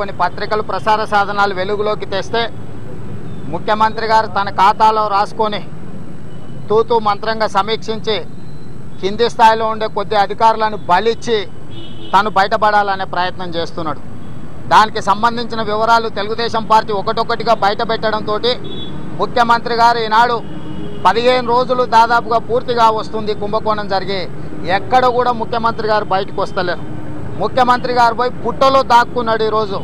కొన్ని పత్రికలు ప్రసార సాధనాలు వెలుగులోకి తెస్తే ముఖ్యమంత్రి గారు తన ఖాతాలో రాసుకొని తూతూ మంత్రంగా సమీక్షించి కింది స్థాయిలో ఉండే కొద్ది అధికారులను బలిచ్చి తను బయటపడాలనే ప్రయత్నం చేస్తున్నాడు. దానికి సంబంధించిన వివరాలు తెలుగుదేశం పార్టీ ఒకటొకటిగా బయటపెట్టడంతో ముఖ్యమంత్రి గారు ఈనాడు పదిహేను రోజులు దాదాపుగా పూర్తిగా వస్తుంది కుంభకోణం జరిగి ఎక్కడ కూడా ముఖ్యమంత్రి గారు బయటకు వస్తలేరు. ముఖ్యమంత్రి గారు పోయి పుట్టలో దాక్కున్నాడు ఈరోజు.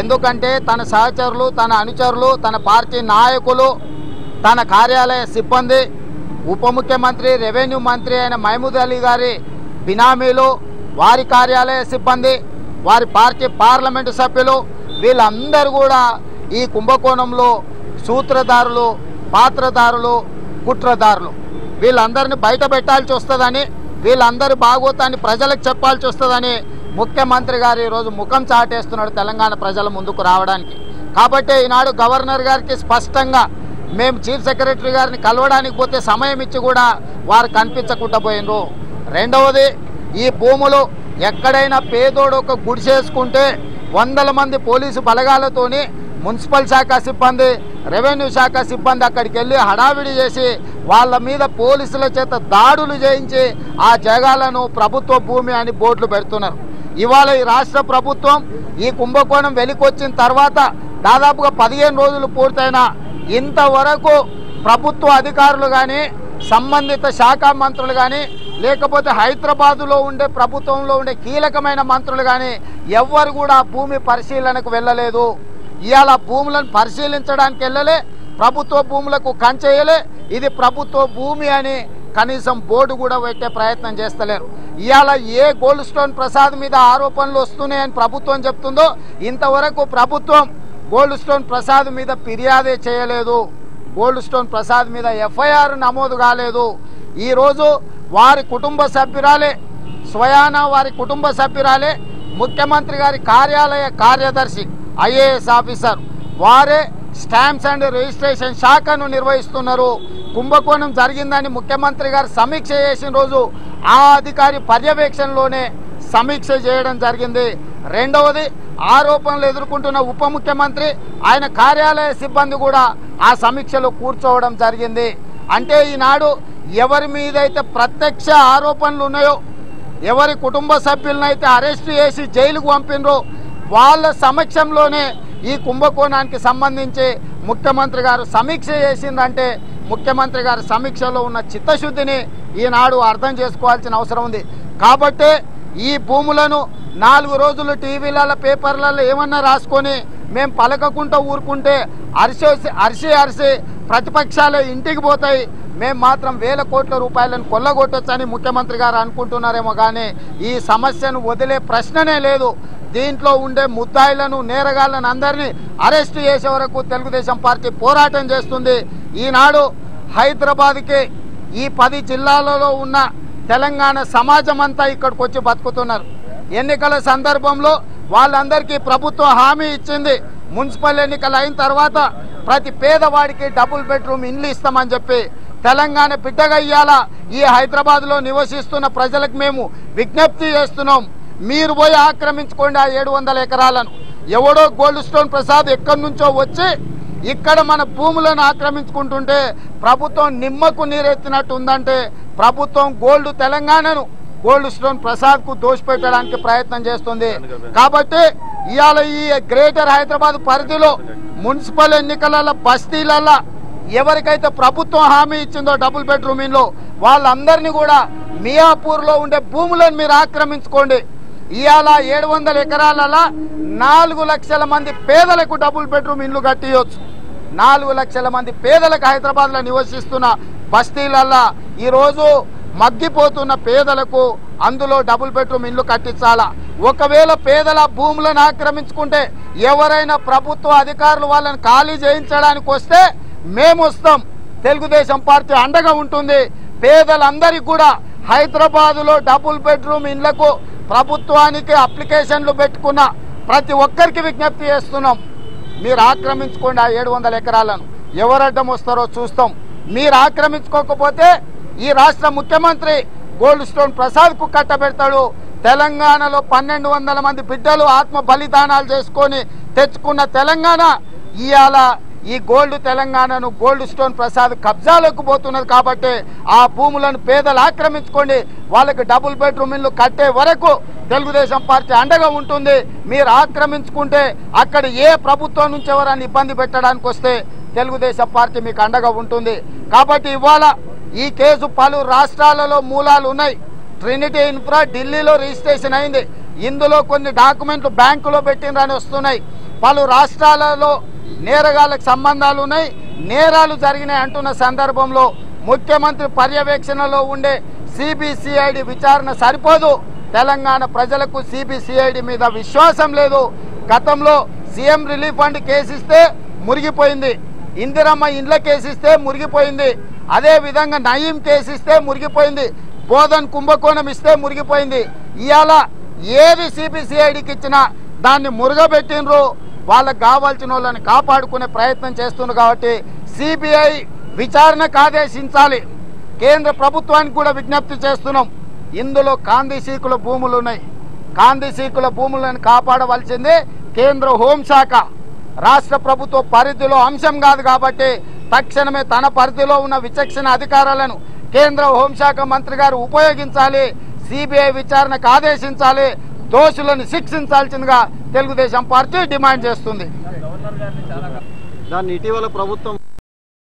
ఎందుకంటే తన సహచరులు తన అనుచరులు తన పార్టీ నాయకులు తన కార్యాలయ సిబ్బంది ఉప ముఖ్యమంత్రి రెవెన్యూ మంత్రి అయిన మహమూద్ అలీ గారి బినామీలు వారి కార్యాలయ సిబ్బంది వారి పార్టీ పార్లమెంటు సభ్యులు వీళ్ళందరూ కూడా ఈ కుంభకోణంలో సూత్రధారులు పాత్రధారులు కుట్రదారులు వీళ్ళందరిని బయట పెట్టాల్సి వస్తుందని వీళ్ళందరి భాగోతాన్ని ప్రజలకు చెప్పాల్సి వస్తుందని ముఖ్యమంత్రి గారు ఈరోజు ముఖం చాటేస్తున్నాడు తెలంగాణ ప్రజల ముందుకు రావడానికి. కాబట్టి ఈనాడు గవర్నర్ గారికి స్పష్టంగా మేము చీఫ్ సెక్రటరీ గారిని కలవడానికి పోతే సమయం ఇచ్చి కూడా వారు కనిపించకుండా పోయినరు. రెండవది ఈ భూములు ఎక్కడైనా పేదోడు ఒక గుడిసేసుకుంటే వందల మంది పోలీసు బలగాలతోని మున్సిపల్ శాఖ సిబ్బంది రెవెన్యూ శాఖ సిబ్బంది అక్కడికి వెళ్ళి హడావిడి చేసి వాళ్ళ మీద పోలీసుల చేత దాడులు చేయించి ఆ జగాలను ప్రభుత్వ భూమి అని బోర్డులు పెడుతున్నారు. ఇవాళ ఈ రాష్ట్ర ప్రభుత్వం ఈ కుంభకోణం వెలికొచ్చిన తర్వాత దాదాపుగా పదిహేను రోజులు పూర్తయిన ఇంతవరకు ప్రభుత్వ అధికారులు కానీ సంబంధిత శాఖ మంత్రులు కానీ లేకపోతే హైదరాబాదులో ఉండే ప్రభుత్వంలో ఉండే కీలకమైన మంత్రులు కానీ ఎవ్వరు కూడా భూమి పరిశీలనకు వెళ్ళలేదు. ఇవాళ భూములను పరిశీలించడానికి వెళ్ళలే ప్రభుత్వ భూములకు కంచేయలే ఇది ప్రభుత్వ భూమి అని కనీసం బోర్డు కూడా పెట్టే ప్రయత్నం చేస్తలేరు. ఇవాళ ఏ గోల్డ్ స్టోన్ ప్రసాద్ మీద ఆరోపణలు వస్తున్నాయని ప్రభుత్వం చెప్తుందో ఇంతవరకు ప్రభుత్వం గోల్డ్ స్టోన్ ప్రసాద్ మీద ఫిర్యాదే చేయలేదు. గోల్డ్ స్టోన్ ప్రసాద్ మీద ఎఫ్ఐఆర్ నమోదు కాలేదు. ఈరోజు వారి కుటుంబ సభ్యురాలే స్వయాన వారి కుటుంబ సభ్యురాలే ముఖ్యమంత్రి గారి కార్యాలయ కార్యదర్శి ఐఏఎస్ ఆఫీసర్ వారే స్టాంప్స్ అండ్ రిజిస్ట్రేషన్ శాఖను నిర్వహిస్తున్నారు. కుంభకోణం జరిగిందని ముఖ్యమంత్రి గారు సమీక్ష చేసిన రోజు ఆ అధికారి పర్యవేక్షణలోనే సమీక్ష చేయడం జరిగింది. రెండవది ఆరోపణలు ఎదుర్కొంటున్న ఉప ముఖ్యమంత్రి ఆయన కార్యాలయ సిబ్బంది కూడా ఆ సమీక్షలో కూర్చోవడం జరిగింది. అంటే ఈనాడు ఎవరి మీదైతే ప్రత్యక్ష ఆరోపణలు ఉన్నాయో ఎవరి కుటుంబ సభ్యులనైతే అరెస్ట్ చేసి జైలుకు పంపినరో వాళ్ళ సమక్షంలోనే ఈ కుంభకోణానికి సంబంధించి ముఖ్యమంత్రి గారు సమీక్ష చేసిందంటే ముఖ్యమంత్రి గారి సమీక్షలో ఉన్న చిత్తశుద్ధిని ఈనాడు అర్థం చేసుకోవాల్సిన అవసరం ఉంది. కాబట్టే ఈ భూములను నాలుగు రోజులు టీవీలలో పేపర్లలో ఏమన్నా రాసుకొని మేము పలకకుండా ఊరుకుంటే అరిసేసి అరిసి అరిసి ప్రతిపక్షాలు ఇంటికి పోతాయి. మేము మాత్రం వేల కోట్ల రూపాయలను కొల్లగొట్టొచ్చని ముఖ్యమంత్రి గారు అనుకుంటున్నారేమో కానీ ఈ సమస్యను వదిలే ప్రశ్ననే లేదు. దీంట్లో ఉండే ముద్దాయిలను నేరగాళ్ళను అందరినీ అరెస్ట్ చేసే వరకు తెలుగుదేశం పార్టీ పోరాటం చేస్తుంది. ఈనాడు హైదరాబాద్కి ఈ పది జిల్లాలలో ఉన్న తెలంగాణ సమాజం అంతా ఇక్కడికి వచ్చి బతుకుతున్నారు. ఎన్నికల సందర్భంలో వాళ్ళందరికీ ప్రభుత్వం హామీ ఇచ్చింది. మున్సిపల్ ఎన్నికలు అయిన తర్వాత ప్రతి పేదవాడికి డబుల్ బెడ్రూమ్ ఇండ్లు ఇస్తామని చెప్పి తెలంగాణ బిడ్డగా ఇయ్యాల? ఈ హైదరాబాద్లో నివసిస్తున్న ప్రజలకు మేము విజ్ఞప్తి చేస్తున్నాం. మీరు పోయి ఆక్రమించుకోండి ఆ ఏడు వందల ఎకరాలను. ఎవడో గోల్డ్ స్టోన్ ప్రసాద్ ఎక్కడి నుంచో వచ్చి ఇక్కడ మన భూములను ఆక్రమించుకుంటుంటే ప్రభుత్వం నిమ్మకు నీరెత్తినట్టు ఉందంటే ప్రభుత్వం గోల్డ్ తెలంగాణను గోల్డ్ స్టోన్ ప్రసాద్కు దోషిపెట్టడానికి ప్రయత్నం చేస్తుంది. కాబట్టి ఇవాళ ఈ గ్రేటర్ హైదరాబాద్ పరిధిలో మున్సిపల్ ఎన్నికల బస్తీలలో ఎవరికైతే ప్రభుత్వం హామీ ఇచ్చిందో డబుల్ బెడ్రూమ్ ఇన్లో వాళ్ళందరినీ కూడా మియాపూర్లో ఉండే భూములను మీరు ఆక్రమించుకోండి. ఇవాళ ఏడు వందల ఎకరాలలో నాలుగు లక్షల మంది పేదలకు డబుల్ బెడ్రూమ్ ఇల్లు కట్టియొచ్చు. నాలుగు లక్షల మంది పేదలకు హైదరాబాద్లో నివసిస్తున్న బస్తీలల్లో ఈరోజు మగ్గిపోతున్న పేదలకు అందులో డబుల్ బెడ్రూమ్ ఇల్లు కట్టించాలా? ఒకవేళ పేదల భూములను ఆక్రమించుకుంటే ఎవరైనా ప్రభుత్వ అధికారులు వాళ్ళని ఖాళీ చేయించడానికి వస్తే మేము వస్తాం. తెలుగుదేశం పార్టీ అండగా ఉంటుంది. పేదలందరికీ కూడా హైదరాబాదులో డబుల్ బెడ్రూమ్ ఇళ్ళకు ప్రభుత్వానికి అప్లికేషన్లు పెట్టుకున్న ప్రతి ఒక్కరికి విజ్ఞప్తి చేస్తున్నాం. మీరు ఆక్రమించుకోండి ఆ ఏడు వందల ఎకరాలను. ఎవరు అడ్డం వస్తారో చూస్తాం. మీరు ఆక్రమించుకోకపోతే ఈ రాష్ట్ర ముఖ్యమంత్రి గోల్డ్ స్టోన్ ప్రసాద్కు కట్టబెడతాడు. తెలంగాణలో పన్నెండు వందల మంది బిడ్డలు ఆత్మ బలిదానాలు చేసుకొని తెచ్చుకున్న తెలంగాణ ఇవాళ ఈ గోల్డ్ తెలంగాణను గోల్డ్ స్టోన్ ప్రసాద్ కబ్జాలోకి పోతున్నది కాబట్టి ఆ భూములను పేదలు ఆక్రమించుకోండి వాళ్ళకి డబుల్ బెడ్రూమ్ ఇల్లు కట్టే వరకు తెలుగుదేశం పార్టీ అండగా ఉంటుంది. మీరు ఆక్రమించుకుంటే అక్కడ ఏ ప్రభుత్వం నుంచి ఎవరైనా ఇబ్బంది పెట్టడానికి వస్తే తెలుగుదేశం పార్టీ మీకు అండగా ఉంటుంది. కాబట్టి ఇవాళ ఈ కేసు పలు రాష్ట్రాలలో మూలాలు ఉన్నాయి. ట్రినిటీ ఇన్ఫ్రా ఢిల్లీలో రిజిస్ట్రేషన్ అయింది. ఇందులో కొన్ని డాక్యుమెంట్లు బ్యాంకులో పెట్టినని వస్తున్నాయి. పలు రాష్ట్రాలలో నేరగాళ్ళకి సంబంధాలు ఉన్నాయి. నేరాలు జరిగినాయి అంటున్న సందర్భంలో ముఖ్యమంత్రి పర్యవేక్షణలో ఉండే సిబిసిఐడి విచారణ సరిపోదు. తెలంగాణ ప్రజలకు సిబిసిఐడి మీద విశ్వాసం లేదు. గతంలో సీఎం రిలీఫ్ ఫండ్ కేసిస్తే మురిగిపోయింది. ఇందిరమ్మ ఇండ్ల కేసిస్తే మురిగిపోయింది. అదే విధంగా నయీం కేసిస్తే మురిగిపోయింది. బోధన్ కుంభకోణం ఇస్తే మురిగిపోయింది. ఇవాళ ఏది సిబిసిఐడికి ఇచ్చినా దాన్ని మురుగబెట్టినరు వాళ్ళకు కావాల్సిన వాళ్ళని కాపాడుకునే ప్రయత్నం చేస్తుంది కాబట్టి సిబిఐ విచారణకు ఆదేశించాలి కేంద్ర ప్రభుత్వానికి కూడా విజ్ఞప్తి చేస్తున్నాం. ఇందులో కాందిశీకుల భూములు ఉన్నాయి. కాందిశీకుల భూములను కాపాడవలసిందే కేంద్ర హోంశాఖ. రాష్ట్ర ప్రభుత్వ పరిధిలో అంశం కాదు కాబట్టి తక్షణమే తన పరిధిలో ఉన్న విచక్షణ అధికారాలను కేంద్ర హోంశాఖ మంత్రి గారు ఉపయోగించాలి. సిబిఐ విచారణకు ఆదేశించాలి. దోషులను శిక్షించాల్సిందిగా తెలుగుదేశం పార్టీ డిమాండ్ చేస్తుంది. దాన్ని ఇటీవల ప్రభుత్వం